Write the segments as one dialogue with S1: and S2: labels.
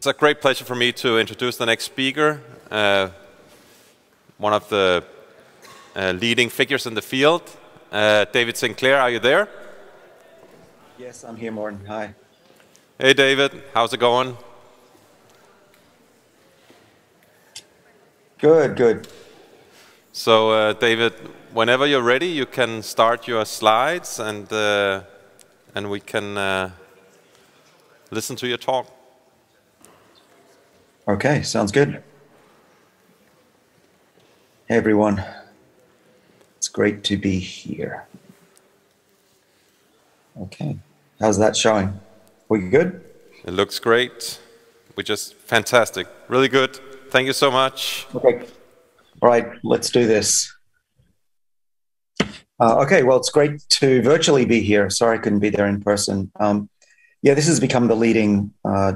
S1: It's a great pleasure for me to introduce the next speaker, uh, one of the uh, leading figures in the field. Uh, David Sinclair, are you there?
S2: Yes, I'm here, Morten. Hi.
S1: Hey, David. How's it going?
S2: Good, good.
S1: So, uh, David, whenever you're ready, you can start your slides and, uh, and we can uh, listen to your talk.
S2: Okay, sounds good. Hey, everyone. It's great to be here. Okay, how's that showing? We good?
S1: It looks great. We just fantastic. Really good. Thank you so much.
S2: Okay. All right, let's do this. Uh, okay, well, it's great to virtually be here. Sorry I couldn't be there in person. Um, yeah, this has become the leading uh,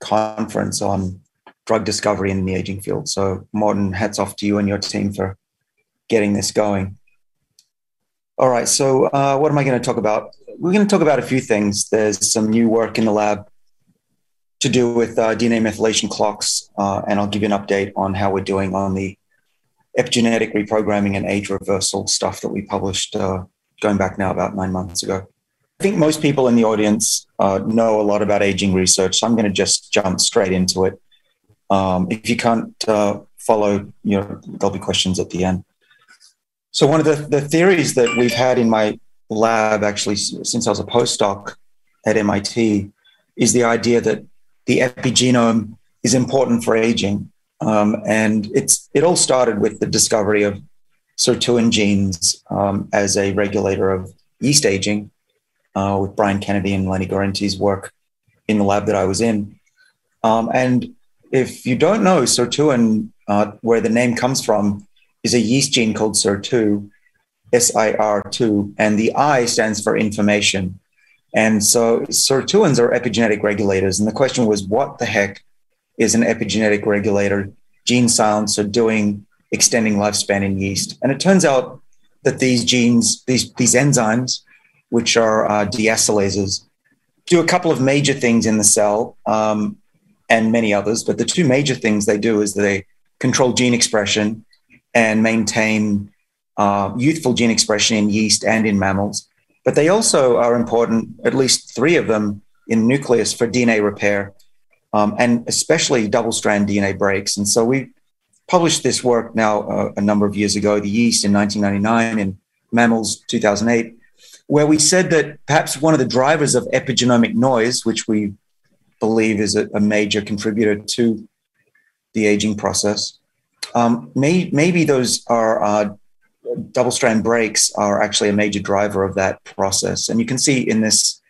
S2: conference on drug discovery in the aging field. So, Morten, hats off to you and your team for getting this going. All right, so uh, what am I going to talk about? We're going to talk about a few things. There's some new work in the lab to do with uh, DNA methylation clocks, uh, and I'll give you an update on how we're doing on the epigenetic reprogramming and age reversal stuff that we published uh, going back now about nine months ago. I think most people in the audience uh, know a lot about aging research, so I'm going to just jump straight into it. Um, if you can't uh, follow, you know, there'll be questions at the end. So one of the, the theories that we've had in my lab, actually, since I was a postdoc at MIT, is the idea that the epigenome is important for aging. Um, and it's it all started with the discovery of sirtuin genes um, as a regulator of yeast aging uh, with Brian Kennedy and Lenny Guarenti's work in the lab that I was in. Um, and if you don't know sirtuin, uh, where the name comes from, is a yeast gene called SIR2, SIR2, and the I stands for information. And so sirtuins are epigenetic regulators. And the question was, what the heck is an epigenetic regulator, gene silencer doing extending lifespan in yeast? And it turns out that these genes, these, these enzymes, which are uh, deacylases, do a couple of major things in the cell. Um, and many others. But the two major things they do is they control gene expression and maintain uh, youthful gene expression in yeast and in mammals. But they also are important, at least three of them, in nucleus for DNA repair, um, and especially double strand DNA breaks. And so we published this work now uh, a number of years ago, the yeast in 1999, in mammals 2008, where we said that perhaps one of the drivers of epigenomic noise, which we believe is a, a major contributor to the aging process. Um, may, maybe those are uh, double strand breaks are actually a major driver of that process. And you can see in this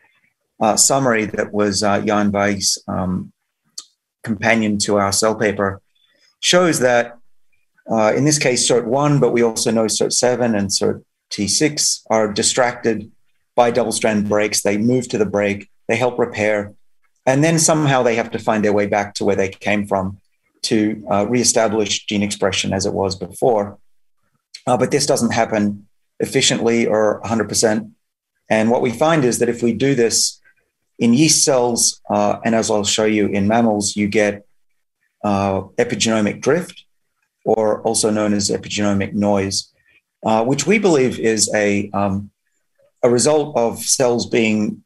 S2: uh, summary that was uh, Jan Weig's um, companion to our cell paper shows that uh, in this case, SIRT1, but we also know SIRT7 and SIRT6 are distracted by double strand breaks. They move to the break, they help repair, and then somehow they have to find their way back to where they came from to uh, reestablish gene expression as it was before. Uh, but this doesn't happen efficiently or 100%. And what we find is that if we do this in yeast cells, uh, and as I'll show you in mammals, you get uh, epigenomic drift, or also known as epigenomic noise, uh, which we believe is a, um, a result of cells being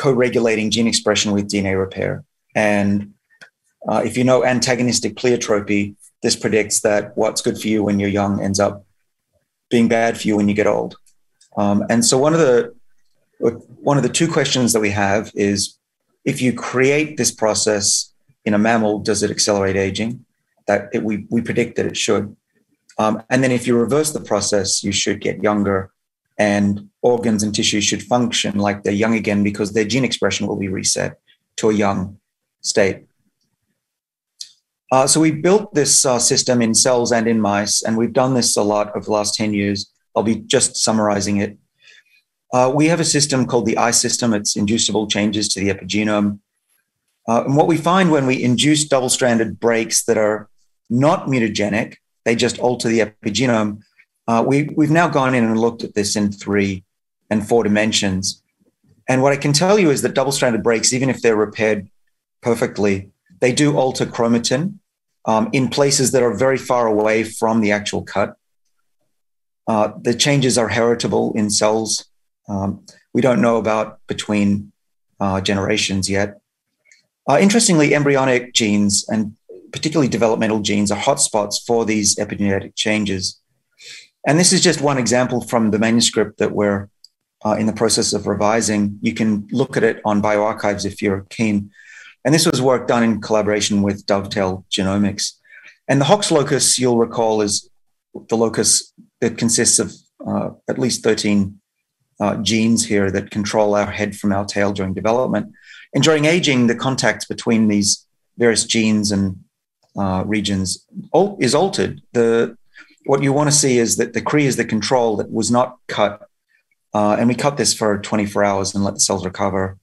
S2: co-regulating gene expression with DNA repair. And uh, if you know antagonistic pleiotropy, this predicts that what's good for you when you're young ends up being bad for you when you get old. Um, and so one of the one of the two questions that we have is if you create this process in a mammal, does it accelerate aging? That it, we, we predict that it should. Um, and then if you reverse the process, you should get younger and organs and tissues should function like they're young again because their gene expression will be reset to a young state. Uh, so we built this uh, system in cells and in mice, and we've done this a lot over the last 10 years. I'll be just summarizing it. Uh, we have a system called the I system. It's inducible changes to the epigenome. Uh, and what we find when we induce double-stranded breaks that are not mutagenic, they just alter the epigenome, uh, we, we've now gone in and looked at this in three and four dimensions. And what I can tell you is that double stranded breaks, even if they're repaired perfectly, They do alter chromatin um, in places that are very far away from the actual cut. Uh, the changes are heritable in cells. Um, we don't know about between uh, generations yet. Uh, interestingly, embryonic genes and particularly developmental genes are hotspots for these epigenetic changes. And this is just one example from the manuscript that we're uh, in the process of revising. You can look at it on bioarchives if you're keen. And this was work done in collaboration with Dovetail Genomics. And the Hox locus, you'll recall, is the locus that consists of uh, at least 13 uh, genes here that control our head from our tail during development. And during aging, the contacts between these various genes and uh, regions is altered. The what you want to see is that the Cre is the control that was not cut, uh, and we cut this for 24 hours and let the cells recover.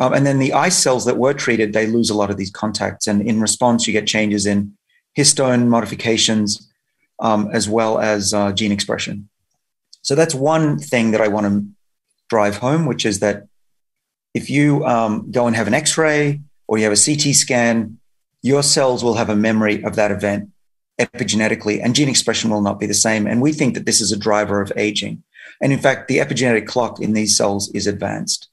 S2: Um, and then the ice cells that were treated, they lose a lot of these contacts, and in response, you get changes in histone modifications um, as well as uh, gene expression. So that's one thing that I want to drive home, which is that if you um, go and have an X-ray or you have a CT scan, your cells will have a memory of that event epigenetically, and gene expression will not be the same. And we think that this is a driver of aging. And in fact, the epigenetic clock in these cells is advanced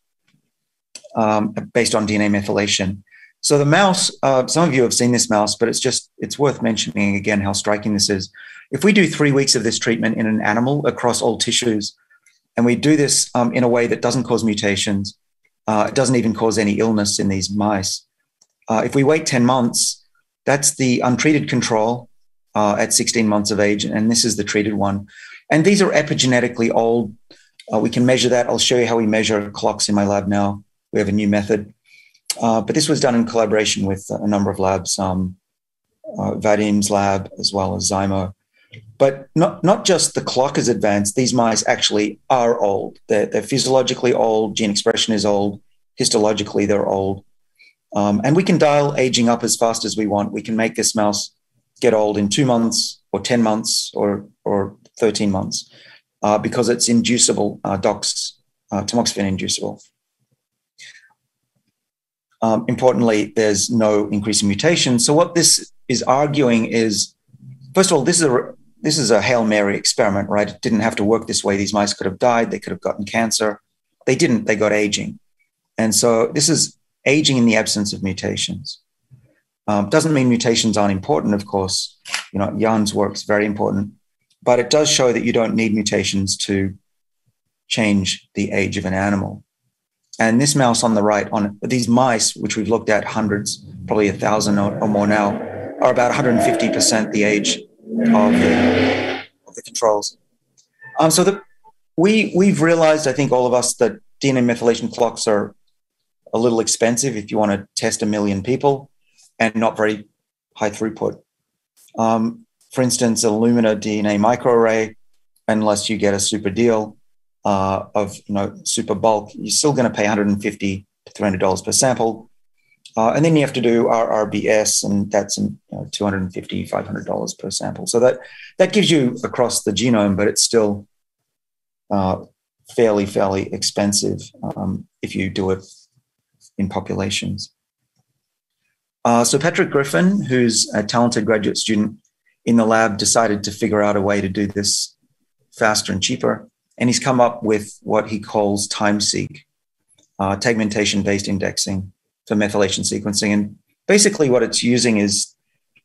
S2: um, based on DNA methylation. So the mouse, uh, some of you have seen this mouse, but it's just it's worth mentioning again how striking this is. If we do three weeks of this treatment in an animal across all tissues, and we do this um, in a way that doesn't cause mutations, uh, it doesn't even cause any illness in these mice. Uh, if we wait 10 months, that's the untreated control uh, at 16 months of age, and this is the treated one. And these are epigenetically old. Uh, we can measure that. I'll show you how we measure clocks in my lab now. We have a new method. Uh, but this was done in collaboration with a number of labs, um, uh, Vadim's lab as well as Zymo. But not, not just the clock is advanced, these mice actually are old. They're, they're physiologically old, gene expression is old, histologically, they're old. Um, and we can dial aging up as fast as we want. We can make this mouse get old in two months or 10 months or, or 13 months uh, because it's inducible, uh, uh, tamoxifen inducible. Um, importantly, there's no increase in mutation. So what this is arguing is, first of all, this is a this is a hail mary experiment, right? It didn't have to work this way. These mice could have died. They could have gotten cancer. They didn't. They got aging, and so this is aging in the absence of mutations. Um, doesn't mean mutations aren't important, of course. You know, Jan's work is very important, but it does show that you don't need mutations to change the age of an animal. And this mouse on the right, on these mice, which we've looked at hundreds, probably a thousand or, or more now, are about 150% the age of the, of the controls. Um, so the, we, we've realized, I think all of us, that DNA methylation clocks are a little expensive if you want to test a million people and not very high throughput. Um, for instance, Illumina DNA microarray, unless you get a super deal, uh, of you know super bulk, you're still going to pay 150 to 300 dollars per sample, uh, and then you have to do RRBS, and that's you know, 250 500 dollars per sample. So that that gives you across the genome, but it's still uh, fairly fairly expensive um, if you do it in populations. Uh, so Patrick Griffin, who's a talented graduate student in the lab, decided to figure out a way to do this faster and cheaper and he's come up with what he calls TimeSeq, uh, tegmentation-based indexing for methylation sequencing. And basically, what it's using is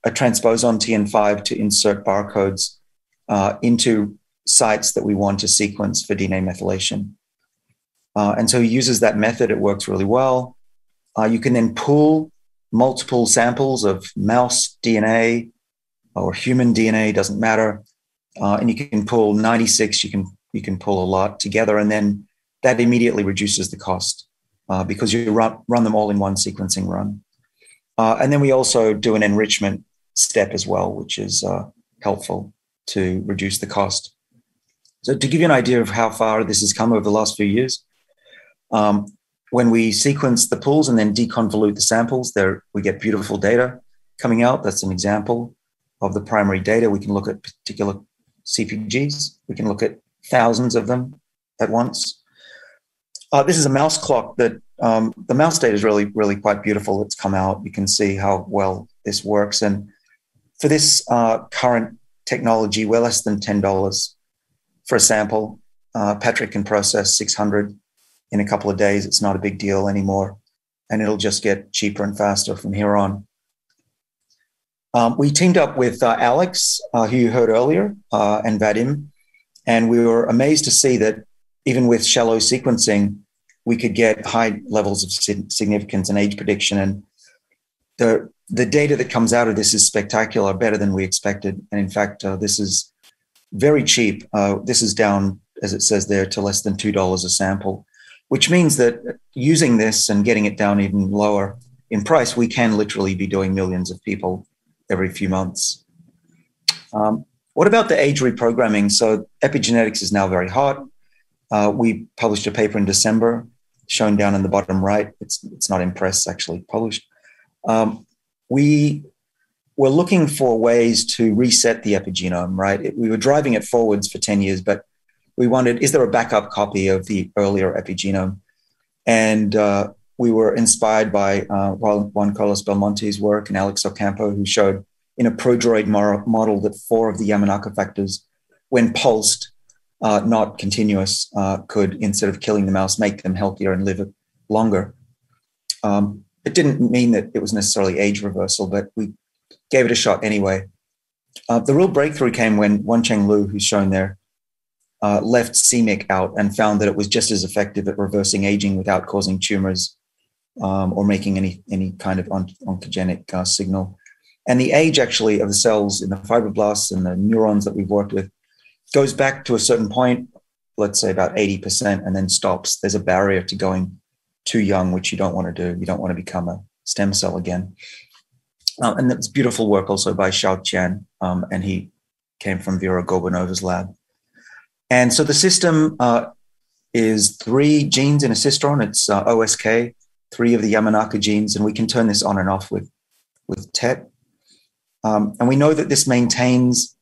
S2: a transposon TN5 to insert barcodes uh, into sites that we want to sequence for DNA methylation. Uh, and so he uses that method. It works really well. Uh, you can then pool multiple samples of mouse DNA or human DNA, doesn't matter. Uh, and you can pull 96, you can you can pull a lot together, and then that immediately reduces the cost uh, because you run, run them all in one sequencing run. Uh, and then we also do an enrichment step as well, which is uh, helpful to reduce the cost. So, to give you an idea of how far this has come over the last few years, um, when we sequence the pools and then deconvolute the samples, there we get beautiful data coming out. That's an example of the primary data. We can look at particular CPGs. We can look at thousands of them at once. Uh, this is a mouse clock that um, the mouse data is really, really quite beautiful. It's come out. You can see how well this works. And for this uh, current technology, we're less than $10 for a sample. Uh, Patrick can process 600 in a couple of days. It's not a big deal anymore. And it'll just get cheaper and faster from here on. Um, we teamed up with uh, Alex, uh, who you heard earlier, uh, and Vadim, and we were amazed to see that even with shallow sequencing, we could get high levels of significance and age prediction. And the the data that comes out of this is spectacular, better than we expected. And in fact, uh, this is very cheap. Uh, this is down, as it says there, to less than two dollars a sample, which means that using this and getting it down even lower in price, we can literally be doing millions of people every few months. Um, what about the age reprogramming? So epigenetics is now very hot. Uh, we published a paper in December, shown down in the bottom right. It's it's not in press actually published. Um, we were looking for ways to reset the epigenome. Right, it, we were driving it forwards for ten years, but we wanted is there a backup copy of the earlier epigenome? And uh, we were inspired by uh, Juan Carlos Belmonte's work and Alex Ocampo, who showed in a prodroid model that four of the Yamanaka factors, when pulsed, uh, not continuous, uh, could, instead of killing the mouse, make them healthier and live longer. Um, it didn't mean that it was necessarily age reversal, but we gave it a shot anyway. Uh, the real breakthrough came when Wan Cheng Lu, who's shown there, uh, left c-Myc out and found that it was just as effective at reversing aging without causing tumors um, or making any any kind of on- oncogenic uh, signal. And the age actually of the cells in the fibroblasts and the neurons that we've worked with goes back to a certain point, let's say about 80%, and then stops. There's a barrier to going too young, which you don't want to do. You don't want to become a stem cell again. Uh, and that's beautiful work also by Xiao Qian, um, and he came from Vera Gorbanova's lab. And so the system uh, is three genes in a cistron. It's uh, OSK, three of the Yamanaka genes, and we can turn this on and off with, with TET. Um, and we know that this maintains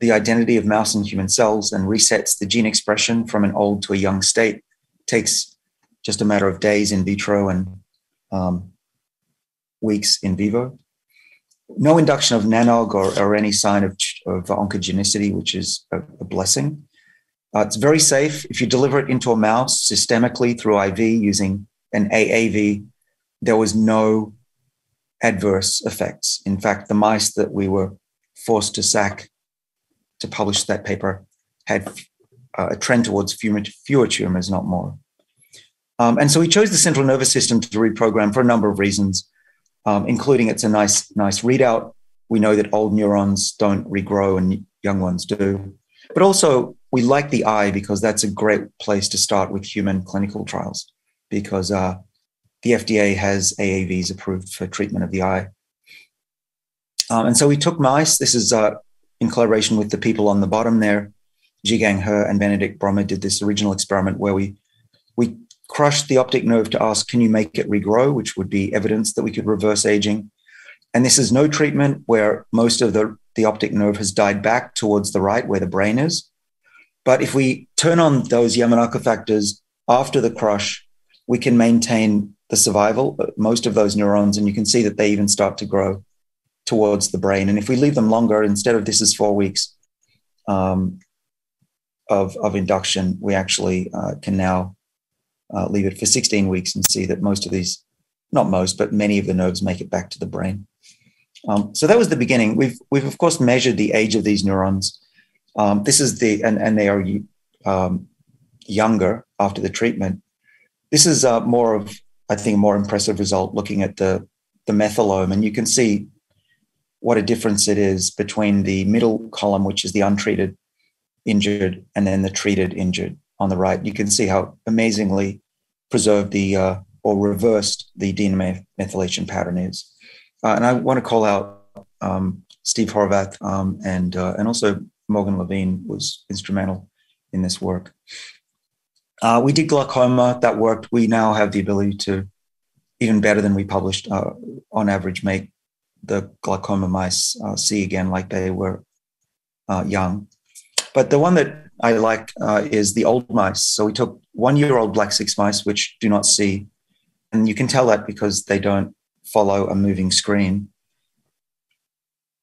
S2: the identity of mouse and human cells and resets the gene expression from an old to a young state. It takes just a matter of days in vitro and um, weeks in vivo. No induction of nanog or, or any sign of, of oncogenicity, which is a, a blessing. Uh, it's very safe. If you deliver it into a mouse systemically through IV using an AAV, there was no adverse effects. In fact, the mice that we were forced to sack to publish that paper had uh, a trend towards fewer, fewer tumors, not more. Um, and so we chose the central nervous system to reprogram for a number of reasons, um, including it's a nice, nice readout. We know that old neurons don't regrow and young ones do. But also, we like the eye because that's a great place to start with human clinical trials because uh, the FDA has AAVs approved for treatment of the eye. Um, and so we took mice. This is uh, in collaboration with the people on the bottom there. Zhigang He and Benedict Brommer did this original experiment where we we crushed the optic nerve to ask, can you make it regrow, which would be evidence that we could reverse aging. And this is no treatment where most of the, the optic nerve has died back towards the right where the brain is. But if we turn on those Yamanaka factors after the crush, we can maintain the survival, of most of those neurons, and you can see that they even start to grow towards the brain. And if we leave them longer, instead of this is four weeks um, of, of induction, we actually uh, can now uh, leave it for 16 weeks and see that most of these, not most, but many of the nerves make it back to the brain. Um, so that was the beginning. We've, we've of course measured the age of these neurons. Um, this is the, and, and they are um, younger after the treatment. This is uh, more of, I think, a more impressive result looking at the, the methylome. And you can see what a difference it is between the middle column, which is the untreated injured, and then the treated injured on the right. You can see how amazingly preserved the uh, or reversed the DNA methylation pattern is. Uh, and I want to call out um, Steve Horvath um, and uh, and also Morgan Levine was instrumental in this work. Uh, we did glaucoma that worked. We now have the ability to even better than we published uh, on average make the glaucoma mice uh, see again like they were uh, young. But the one that I like uh, is the old mice. So we took one year old black six mice, which do not see and you can tell that because they don't follow a moving screen.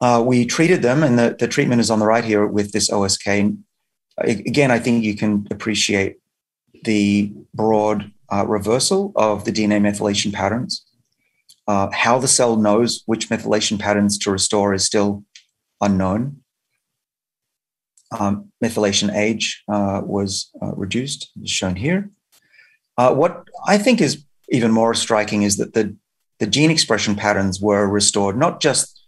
S2: Uh, we treated them, and the, the treatment is on the right here with this OSK. Again, I think you can appreciate the broad uh, reversal of the DNA methylation patterns. Uh, how the cell knows which methylation patterns to restore is still unknown. Um, methylation age uh, was uh, reduced, as shown here. Uh, what I think is even more striking is that the, the gene expression patterns were restored, not just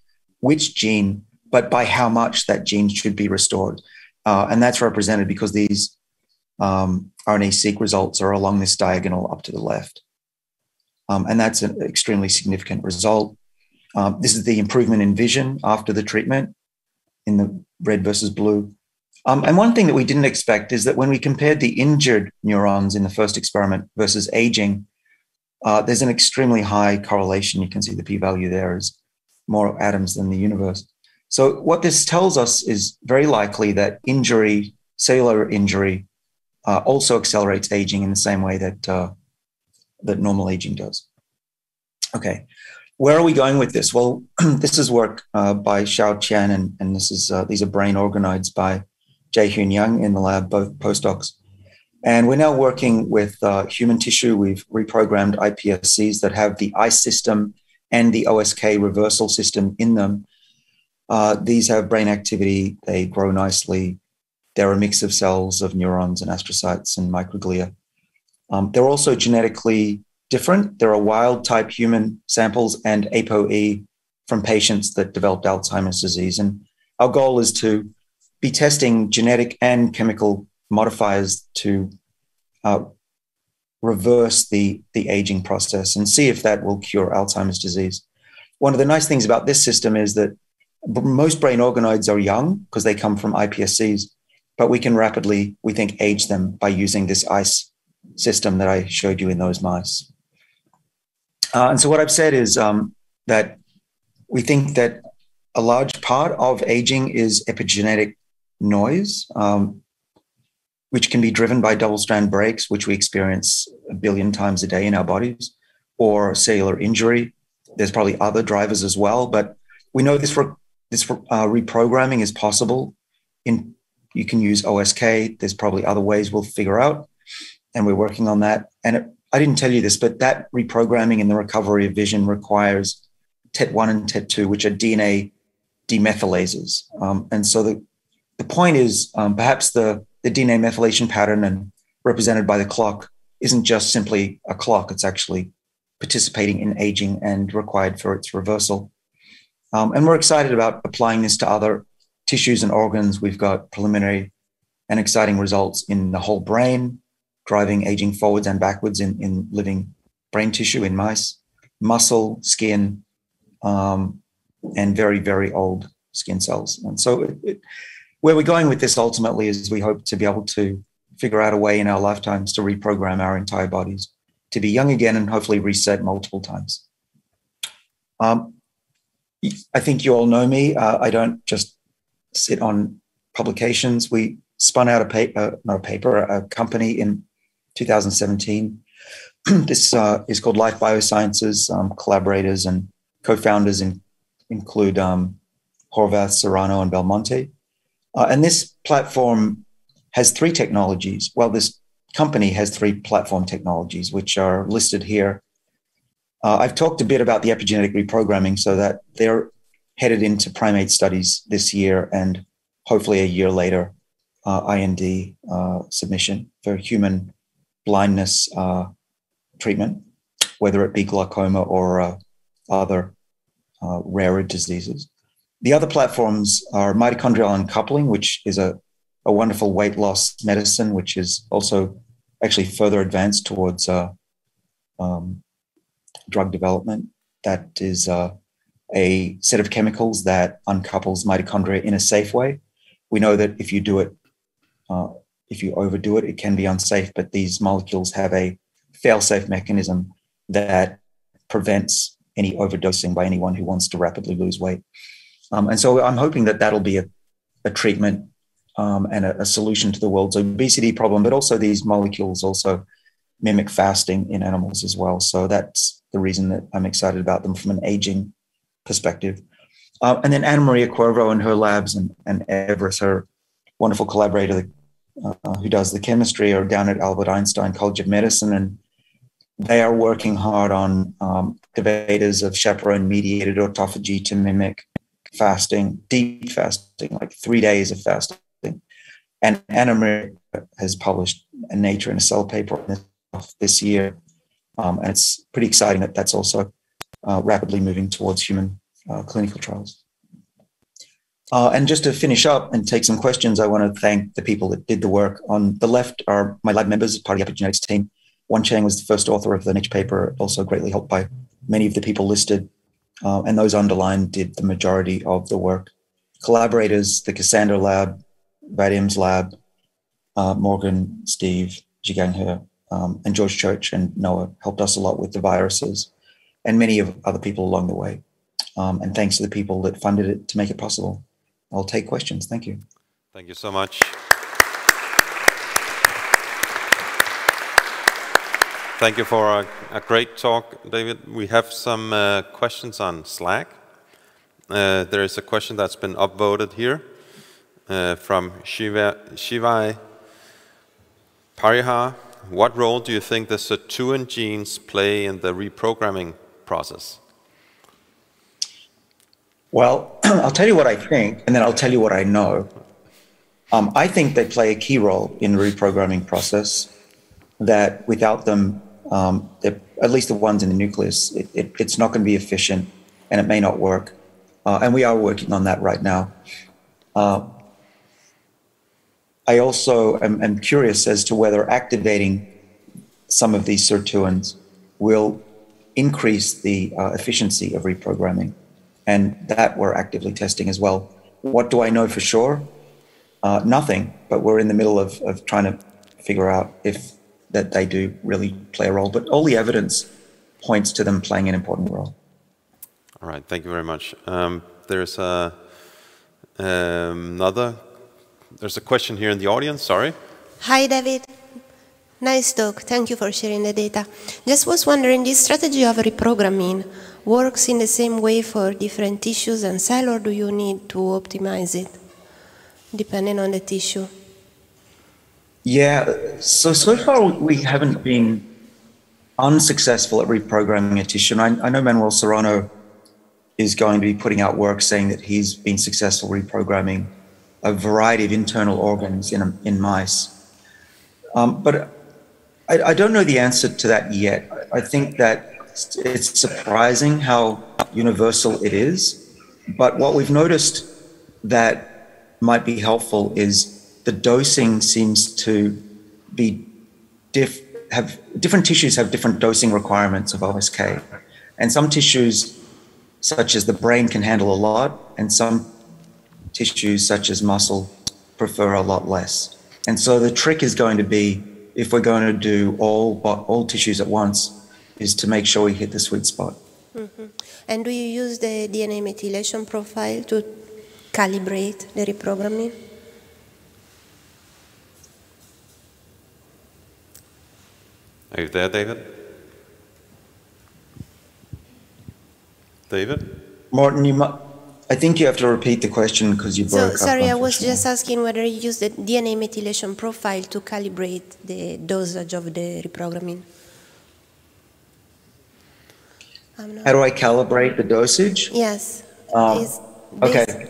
S2: which gene, but by how much that gene should be restored. Uh, and that's represented because these um, RNA-seq results are along this diagonal up to the left. Um, and that's an extremely significant result. Um, this is the improvement in vision after the treatment in the red versus blue. Um, and one thing that we didn't expect is that when we compared the injured neurons in the first experiment versus aging, uh, there's an extremely high correlation. You can see the p-value there is more atoms than the universe. So, what this tells us is very likely that injury, cellular injury, uh, also accelerates aging in the same way that uh, that normal aging does. Okay, where are we going with this? Well, this is work uh, by Xiao Qian, and, and this is uh, these are brain organoids by Jae Hyun Young in the lab, both postdocs. And we're now working with uh, human tissue. We've reprogrammed iPSCs that have the ICE system and the OSK reversal system in them. Uh, these have brain activity, they grow nicely. They're a mix of cells of neurons and astrocytes and microglia. Um, they're also genetically different. There are wild type human samples and ApoE from patients that developed Alzheimer's disease. And our goal is to be testing genetic and chemical modifiers to uh, reverse the, the aging process and see if that will cure Alzheimer's disease. One of the nice things about this system is that most brain organoids are young because they come from iPSCs, but we can rapidly, we think, age them by using this ICE system that I showed you in those mice. Uh, and so what I've said is um, that we think that a large part of aging is epigenetic noise. Um, which can be driven by double strand breaks, which we experience a billion times a day in our bodies, or cellular injury. There's probably other drivers as well, but we know this this uh, reprogramming is possible. In you can use OSK. There's probably other ways we'll figure out, and we're working on that. And it, I didn't tell you this, but that reprogramming in the recovery of vision requires TET1 and TET2, which are DNA demethylases. Um, and so the the point is um, perhaps the the DNA methylation pattern and represented by the clock isn't just simply a clock, it's actually participating in aging and required for its reversal. Um, and we're excited about applying this to other tissues and organs. We've got preliminary and exciting results in the whole brain, driving aging forwards and backwards in, in living brain tissue in mice, muscle, skin, um, and very, very old skin cells. And so it, it, where we're going with this ultimately is we hope to be able to figure out a way in our lifetimes to reprogram our entire bodies to be young again and hopefully reset multiple times. Um, I think you all know me. Uh, I don't just sit on publications. We spun out a paper, uh, not a paper, a company in 2017. this uh, is called Life Biosciences. Um, collaborators and co-founders in, include um, Horvath, Serrano, and Belmonte. Uh, and this platform has three technologies. Well, this company has three platform technologies, which are listed here. Uh, I've talked a bit about the epigenetic reprogramming so that they're headed into primate studies this year and hopefully a year later, uh, IND uh, submission for human blindness uh, treatment, whether it be glaucoma or uh, other rarer diseases. The other platforms are mitochondrial uncoupling, which is a, a wonderful weight loss medicine, which is also actually further advanced towards uh, um, drug development. That is uh, a set of chemicals that uncouples mitochondria in a safe way. We know that if you do it, uh, if you overdo it, it can be unsafe, but these molecules have a fail safe mechanism that prevents any overdosing by anyone who wants to rapidly lose weight. Um, and so I'm hoping that that'll be a, a treatment um, and a, a, solution to the world's obesity problem, but also these molecules also mimic fasting in animals as well. So that's the reason that I'm excited about them from an aging perspective. Uh, and then Anna Maria Cuervo and her labs and, and Everest, her wonderful collaborator uh, who does the chemistry, are down at Albert Einstein College of Medicine. And they are working hard on um, activators of chaperone mediated autophagy to mimic fasting, deep fasting, like three days of fasting. And Anna Maria has published a Nature in a Cell paper on this this year. Um, and it's pretty exciting that that's also uh, rapidly moving towards human uh, clinical trials. Uh, and just to finish up and take some questions, I want to thank the people that did the work. On the left are my lab members, part of the epigenetics team. Wan Cheng was the first author of the Nature paper, also greatly helped by many of the people listed. Uh, and those underlined did the majority of the work. Collaborators, the Cassandra lab, Vadim's lab, uh, Morgan, Steve, Zhigang He, um, and George Church and Noah helped us a lot with the viruses and many of other people along the way. Um, and thanks to the people that funded it to make it possible. I'll take questions. Thank you.
S1: Thank you so much. Thank you for a, a great talk, David. We have some uh, questions on Slack. Uh, there is a question that's been upvoted here uh, from Shiva, Shivai Parihar what role do you think the sirtuin genes play in the reprogramming process?
S2: Well, I'll tell you what I think, and then I'll tell you what I know. Um, I think they play a key role in the reprogramming process. That without them, um, at least the ones in the nucleus, it, it, it's not going to be efficient, and it may not work. Uh, and we are working on that right now. Uh, I also am, am, curious as to whether activating some of these sirtuins will increase the uh, efficiency of reprogramming. And that we're actively testing as well. What do I know for sure? Uh, nothing, but we're in the middle of, of trying to figure out if that they do really play a role. But all the evidence points to them playing an important role.
S1: All right, thank you very much. Um, there's a, um, another there's a question here in the audience, sorry.
S3: Hi, David. Nice talk. Thank you for sharing the data. Just was wondering, this strategy of reprogramming works in the same way for different tissues and cell, or do you need to optimize it depending on the tissue?
S2: Yeah, so so far we haven't been unsuccessful at reprogramming a tissue. And I, I know Manuel Serrano is going to be putting out work saying that he's been successful reprogramming a variety of internal organs in, in mice. Um, but I, I, don't know the answer to that yet. I think that it's surprising how universal it is. But what we've noticed that might be helpful is the dosing seems to be diff, have different tissues have different dosing requirements of OSK. And some tissues, such as the brain, can handle a lot, and some tissues such as muscle prefer a lot less. And so the trick is going to be if we're going to do all all tissues at once is to make sure we hit the sweet spot.
S3: Mm-hmm. And do you use the DNA methylation profile to calibrate the reprogramming?
S1: Are you there, David? David?
S2: Martin, you might. I think you have to repeat the question because you broke
S3: so, Sorry, I was just asking whether you use the DNA methylation profile to calibrate the dosage of the reprogramming.
S2: How do I calibrate the dosage?
S3: Yes.
S2: Um, okay.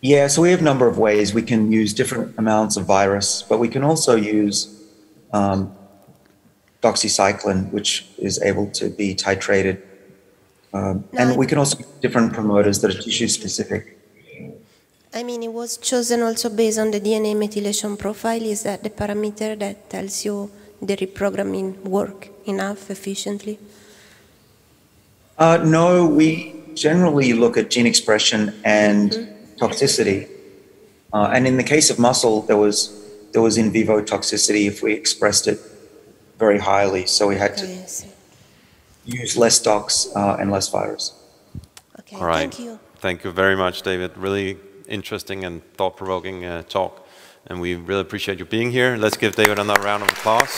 S2: Yeah, so we have a number of ways. We can use different amounts of virus, but we can also use um, doxycycline, which is able to be titrated um, and we can also different promoters that are tissue specific.
S3: I mean, it was chosen also based on the DNA methylation profile. Is that the parameter that tells you the reprogramming work enough efficiently?
S2: Uh, no, we generally look at gene expression and mm-hmm. toxicity. Uh, and in the case of muscle, there was there was in vivo toxicity if we expressed it very highly. So we had to use less docs uh, and less virus.
S3: Okay, All right. thank you.
S1: Thank you very much, David. Really interesting and thought-provoking uh, talk. And we really appreciate you being here. Let's give David another round of applause.